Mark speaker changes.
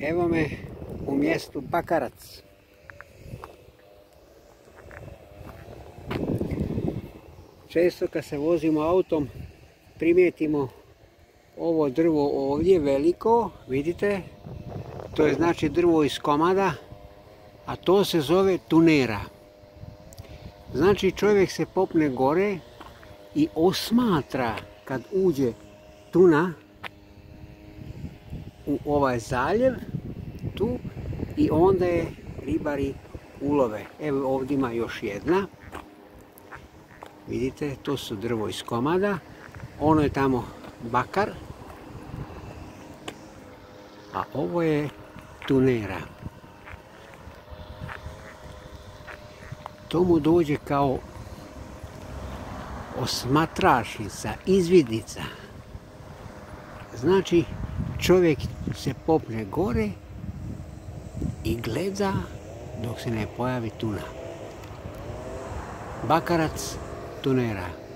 Speaker 1: Evo me u mjestu Bakarac. Često kad se vozimo autom primijetimo ovo drvo ovdje veliko, vidite, to je znači drvo iz komada, a to se zove tunera. Znači čovjek se popne gore i osmatra kad uđe tuna u ovaj zaljev tu i onda je ribari ulove. Evo ovdje ima još jedna. Vidite, to su drvo iz komada. Ono je tamo bakar. A ovo je tunera. To mu dođe kao osmatrašnica, izvidnica. Znači, čovjek se popne gore i gleda dok se ne pojavi tuna. Bakarac tunera.